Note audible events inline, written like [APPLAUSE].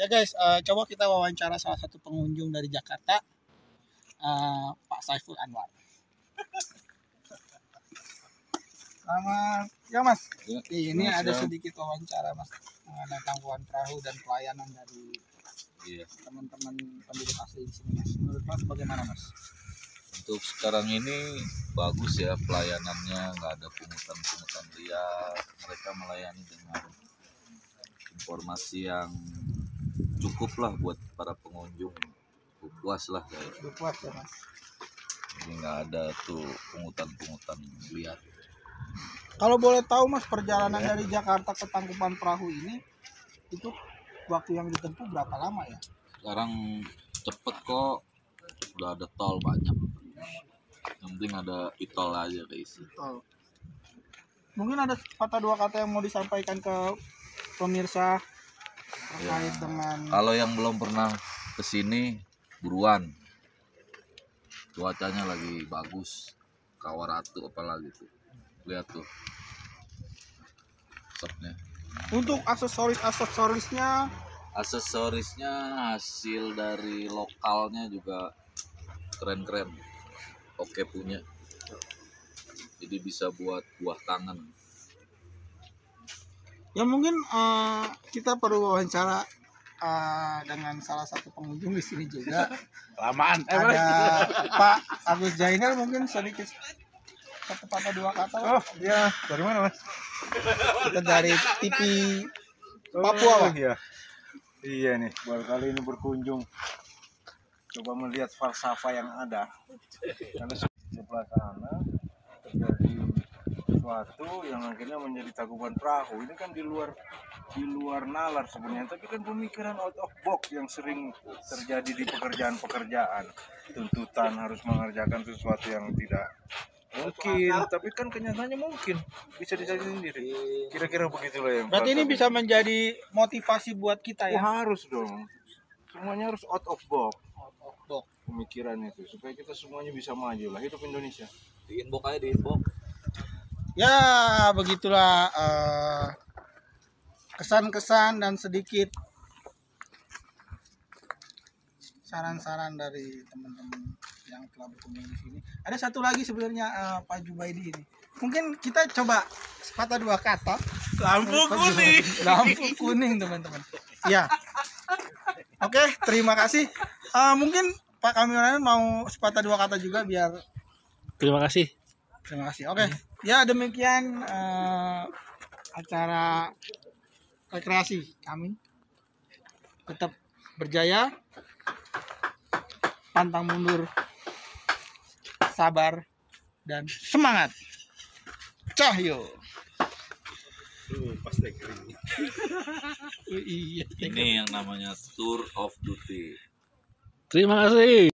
Ya guys, eh, coba kita wawancara salah satu pengunjung dari Jakarta, eh, Pak Saiful Anwar. Selamat, ya Mas. Ya, ini selamat ada siang. sedikit wawancara Mas mengenai tangkuban perahu dan pelayanan dari Iya. teman-teman penduduk asli di sini Mas. Menurut Mas bagaimana Mas? Untuk sekarang ini bagus ya pelayanannya, nggak ada pungutan-pungutan liar. Mereka melayani dengan informasi yang cukup lah buat para pengunjung. Puas lah ya. Cukup puas ya Mas. Jadi nggak ada tuh pungutan-pungutan liar. Kalau boleh tahu Mas perjalanan dari Jakarta ke Tangkuban Perahu ini itu waktu yang ditempuh berapa lama ya? Sekarang cepet kok, udah ada tol banyak. Yang penting ada itol aja guys. Betul. Mungkin ada kata dua kata yang mau disampaikan ke pemirsa terkait Ya. dengan Kalau yang belum pernah ke sini, buruan. Cuacanya lagi bagus. Kawaratu apalagi tuh. Lihat tuh. Stopnya. untuk aksesoris aksesorisnya Aksesorisnya hasil dari lokalnya juga keren-keren. Oke punya. Jadi bisa buat buah tangan. Ya mungkin eh, kita perlu wawancara eh, dengan salah satu pengunjung di sini juga [LAUGHS] Lamaan. ada [LAUGHS] Pak Agus Jainal mungkin sedikit satu kata dua kata Oh, iya. Dari mana, Mas? kita dari TV Papua, Oh. Iya. Iya nih, baru kali ini berkunjung. Coba melihat falsafah yang ada. Karena sebelah sana terjadi sesuatu yang akhirnya menjadi tangkuban perahu. Ini kan di luar di luar nalar sebenarnya, tapi kan pemikiran out of box yang sering terjadi di pekerjaan-pekerjaan. Tuntutan harus mengerjakan sesuatu yang tidak mungkin, tapi kan kenyataannya mungkin bisa dicari sendiri. Kira-kira begitulah yang. berarti ini bisa menjadi motivasi buat kita Oh, ya harus dong. Semuanya harus out of box Box. pemikiran itu supaya kita semuanya bisa maju lah hidup Indonesia. Di inbox aja di inbox. Ya begitulah eh, kesan-kesan dan sedikit saran-saran dari teman-teman yang telah berkunjung di sini. Ada satu lagi sebenarnya eh, Pak Jubaidi ini. Mungkin kita coba kata dua kata. Lampu kuning. Lampu kuning teman-teman. Ya. Oke, terima kasih. Eh, mungkin Pak Kameramen mau sepatah dua kata juga biar Terima kasih. Terima kasih. Oke, ya demikian eh, acara rekreasi kami. Tetap berjaya, pantang mundur, sabar, dan semangat. Cahyo. [LAUGHS] iya. Ini yang namanya tour of duty. Terima kasih.